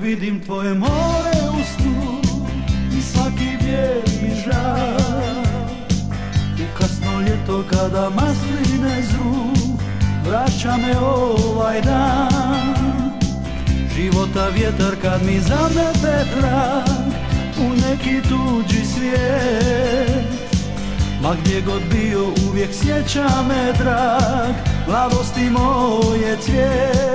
vidim tvoje more u snu I svaki bijel mi žal. U kasno ljeto kada masline zru Vraća me ovaj dan. Života vjetar kad mi zamete trag U neki tuđi svijet. Ma gdje god bio uvijek sjeća me drag Mladosti moje cvijet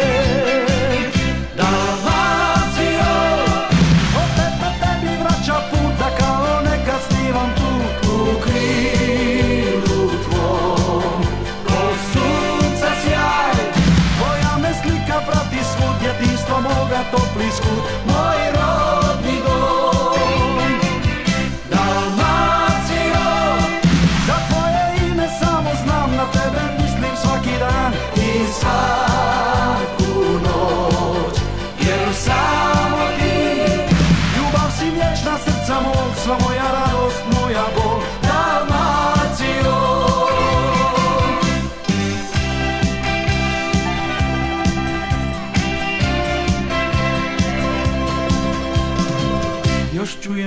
school.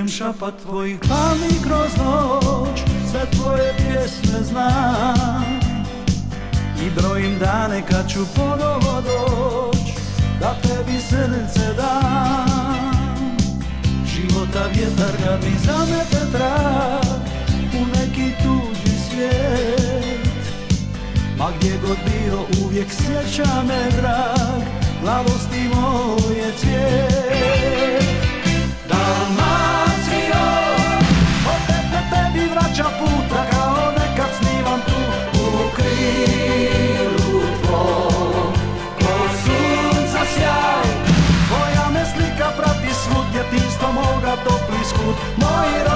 Čujem šapat tvojih palmi kroz noć Sve tvoje pjesme znam. I brojim dane kad ću ponovo doć Da tebi srce dam. Života vjetar kad mi zamete trag U neki tuđi svijet. Ma gdje god bio uvijek sjeća me drag Mladosti moje cvijet moje